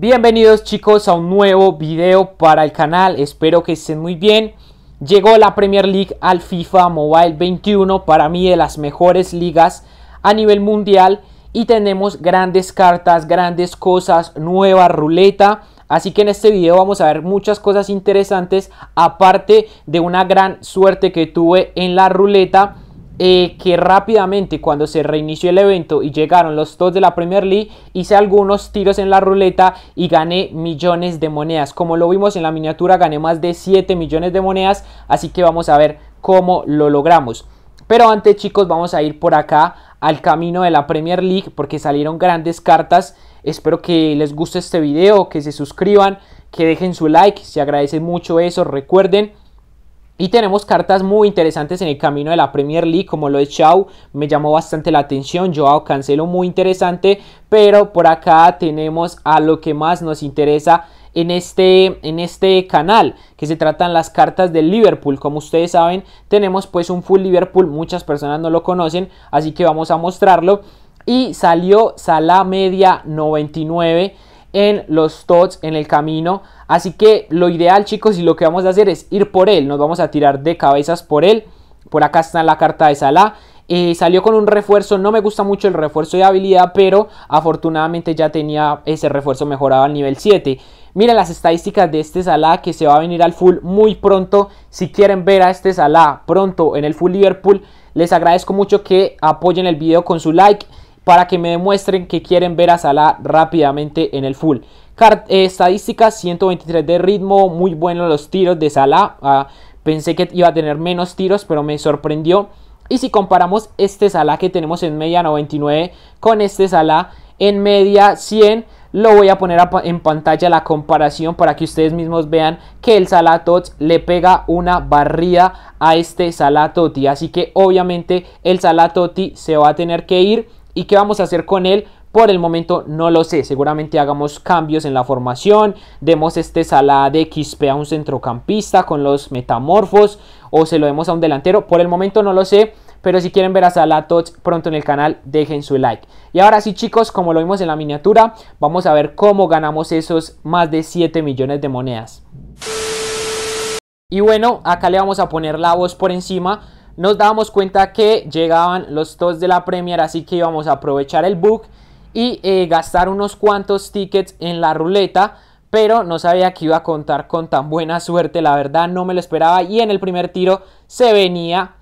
Bienvenidos chicos a un nuevo video para el canal, espero que estén muy bien. Llegó la Premier League al FIFA Mobile 21, para mí de las mejores ligas a nivel mundial. Y tenemos grandes cartas, grandes cosas, nueva ruleta. Así que en este video vamos a ver muchas cosas interesantes, aparte de una gran suerte que tuve en la ruleta eh, que rápidamente cuando se reinició el evento y llegaron los dos de la Premier League, hice algunos tiros en la ruleta y gané millones de monedas. Como lo vimos en la miniatura, gané más de 7 millones de monedas, así que vamos a ver cómo lo logramos. Pero antes chicos, vamos a ir por acá al camino de la Premier League porque salieron grandes cartas. Espero que les guste este video, que se suscriban, que dejen su like, se agradece mucho eso. Recuerden y tenemos cartas muy interesantes en el camino de la Premier League, como lo de Chau, me llamó bastante la atención, Joao Cancelo muy interesante, pero por acá tenemos a lo que más nos interesa en este, en este canal, que se tratan las cartas del Liverpool. Como ustedes saben, tenemos pues un full Liverpool, muchas personas no lo conocen, así que vamos a mostrarlo. Y salió Sala Media 99 en los tots en el camino. Así que lo ideal chicos y lo que vamos a hacer es ir por él. Nos vamos a tirar de cabezas por él. Por acá está la carta de Salah. Eh, salió con un refuerzo, no me gusta mucho el refuerzo de habilidad, pero afortunadamente ya tenía ese refuerzo mejorado al nivel 7. Miren las estadísticas de este Salah que se va a venir al full muy pronto. Si quieren ver a este Salah pronto en el full Liverpool, les agradezco mucho que apoyen el video con su like para que me demuestren que quieren ver a Salah rápidamente en el full. Eh, estadísticas 123 de ritmo, muy buenos los tiros de Salah. Ah, pensé que iba a tener menos tiros, pero me sorprendió. Y si comparamos este Salah que tenemos en media 99 con este Salah en media 100, lo voy a poner en pantalla la comparación para que ustedes mismos vean que el Salah Tots le pega una barrida a este Salah Totti. Así que obviamente el Salah Totti se va a tener que ir ¿Y qué vamos a hacer con él? Por el momento no lo sé, seguramente hagamos cambios en la formación, demos este sala de XP a un centrocampista con los metamorfos o se lo demos a un delantero, por el momento no lo sé, pero si quieren ver a Salah Tots pronto en el canal, dejen su like. Y ahora sí chicos, como lo vimos en la miniatura, vamos a ver cómo ganamos esos más de 7 millones de monedas. Y bueno, acá le vamos a poner la voz por encima nos dábamos cuenta que llegaban los dos de la Premier, así que íbamos a aprovechar el book y eh, gastar unos cuantos tickets en la ruleta, pero no sabía que iba a contar con tan buena suerte, la verdad no me lo esperaba y en el primer tiro se venía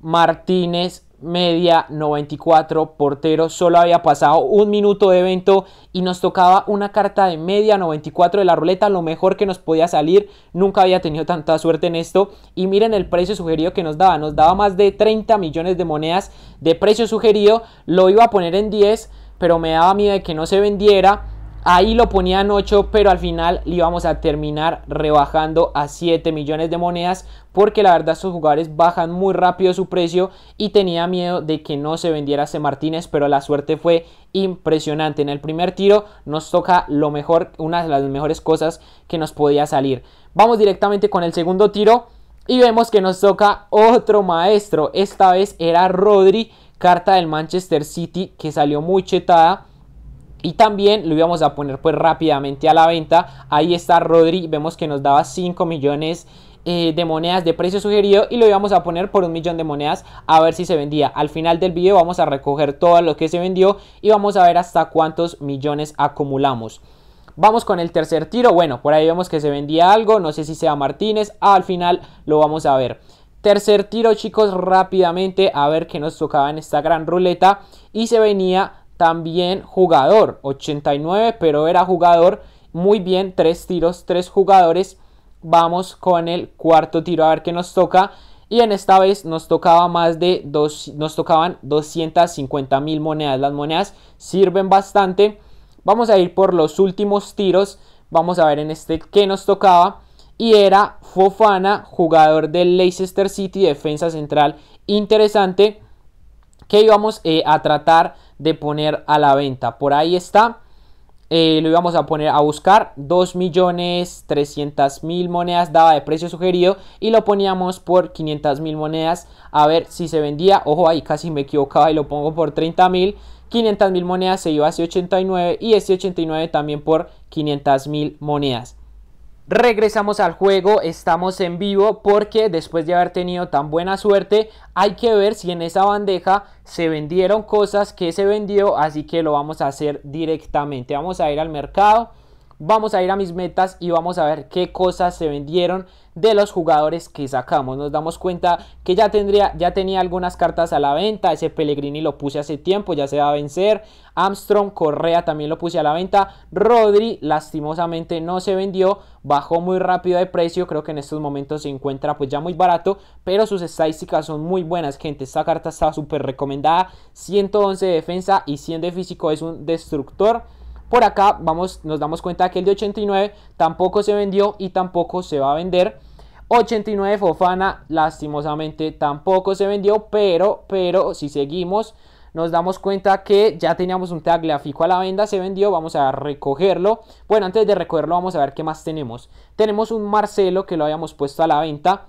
Martínez media 94 portero solo había pasado un minuto de evento y nos tocaba una carta de media 94 de la ruleta lo mejor que nos podía salir nunca había tenido tanta suerte en esto. Y miren el precio sugerido que nos daba nos daba más de 30 millones de monedas de precio sugerido lo iba a poner en 10 pero me daba miedo de que no se vendiera Ahí lo ponían 8, pero al final le íbamos a terminar rebajando a 7 millones de monedas porque la verdad estos jugadores bajan muy rápido su precio y tenía miedo de que no se vendiera ese Martínez, pero la suerte fue impresionante. En el primer tiro nos toca lo mejor, una de las mejores cosas que nos podía salir. Vamos directamente con el segundo tiro y vemos que nos toca otro maestro. Esta vez era Rodri, carta del Manchester City que salió muy chetada y también lo íbamos a poner pues rápidamente a la venta. Ahí está Rodri. Vemos que nos daba 5 millones eh, de monedas de precio sugerido. Y lo íbamos a poner por un millón de monedas a ver si se vendía. Al final del video vamos a recoger todo lo que se vendió. Y vamos a ver hasta cuántos millones acumulamos. Vamos con el tercer tiro. Bueno, por ahí vemos que se vendía algo. No sé si sea Martínez. Al final lo vamos a ver. Tercer tiro chicos rápidamente a ver qué nos tocaba en esta gran ruleta. Y se venía también jugador, 89, pero era jugador. Muy bien, tres tiros, tres jugadores. Vamos con el cuarto tiro a ver qué nos toca. Y en esta vez nos tocaba más de dos, nos tocaban 250 mil monedas. Las monedas sirven bastante. Vamos a ir por los últimos tiros. Vamos a ver en este que nos tocaba. Y era Fofana, jugador del Leicester City, defensa central interesante. Que íbamos eh, a tratar de poner a la venta. Por ahí está. Eh, lo íbamos a poner a buscar 2 millones 300 mil monedas daba de precio sugerido y lo poníamos por 500 mil monedas a ver si se vendía ojo ahí casi me equivocaba y lo pongo por 30 mil 500 mil monedas se iba hacia 89 y este 89 también por 500 mil monedas. Regresamos al juego, estamos en vivo porque después de haber tenido tan buena suerte hay que ver si en esa bandeja se vendieron cosas que se vendió, así que lo vamos a hacer directamente. Vamos a ir al mercado vamos a ir a mis metas y vamos a ver qué cosas se vendieron de los jugadores que sacamos. Nos damos cuenta que ya tendría, ya tenía algunas cartas a la venta. Ese Pellegrini lo puse hace tiempo, ya se va a vencer. Armstrong, Correa también lo puse a la venta. Rodri, lastimosamente no se vendió, bajó muy rápido de precio. Creo que en estos momentos se encuentra pues ya muy barato, pero sus estadísticas son muy buenas, gente. Esta carta está súper recomendada. 111 de defensa y 100 de físico es un destructor. Por acá vamos, nos damos cuenta que el de 89 tampoco se vendió y tampoco se va a vender. 89 Fofana lastimosamente tampoco se vendió, pero, pero si seguimos nos damos cuenta que ya teníamos un tagliafico a la venda, se vendió, vamos a recogerlo. Bueno, antes de recogerlo vamos a ver qué más tenemos. Tenemos un Marcelo que lo habíamos puesto a la venta.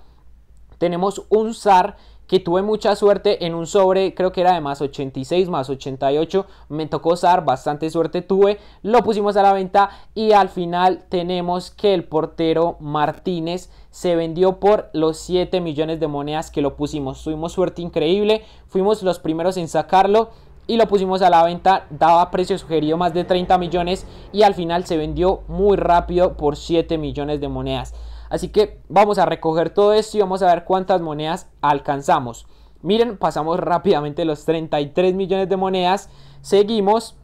Tenemos un SAR que tuve mucha suerte en un sobre, creo que era de más 86, más 88, me tocó usar, bastante suerte tuve, lo pusimos a la venta y al final tenemos que el portero Martínez se vendió por los 7 millones de monedas que lo pusimos, tuvimos suerte increíble, fuimos los primeros en sacarlo y lo pusimos a la venta, daba precio sugerido más de 30 millones y al final se vendió muy rápido por 7 millones de monedas. Así que vamos a recoger todo esto y vamos a ver cuántas monedas alcanzamos. Miren, pasamos rápidamente los 33 millones de monedas. Seguimos,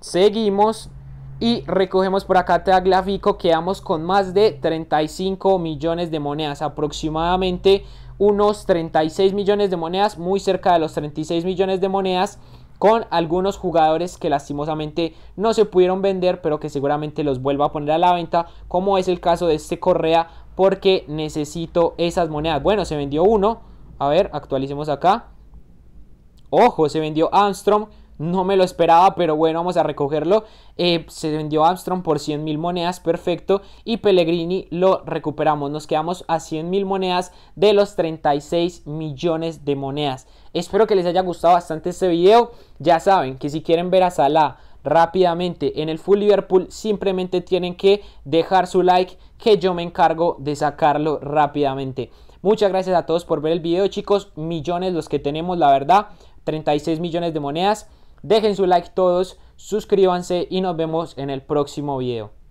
seguimos y recogemos por acá Tagliafico. Quedamos con más de 35 millones de monedas, aproximadamente unos 36 millones de monedas, muy cerca de los 36 millones de monedas con algunos jugadores que lastimosamente no se pudieron vender, pero que seguramente los vuelva a poner a la venta, como es el caso de este Correa, porque necesito esas monedas. Bueno, se vendió uno. A ver, actualicemos acá. Ojo, se vendió Armstrong. No me lo esperaba, pero bueno, vamos a recogerlo. Eh, se vendió Armstrong por 100 mil monedas, perfecto. Y Pellegrini lo recuperamos. Nos quedamos a 100 mil monedas de los 36 millones de monedas. Espero que les haya gustado bastante este video. Ya saben que si quieren ver a Salah rápidamente en el Full Liverpool, simplemente tienen que dejar su like que yo me encargo de sacarlo rápidamente. Muchas gracias a todos por ver el video, chicos. Millones los que tenemos, la verdad. 36 millones de monedas. Dejen su like todos, suscríbanse y nos vemos en el próximo video.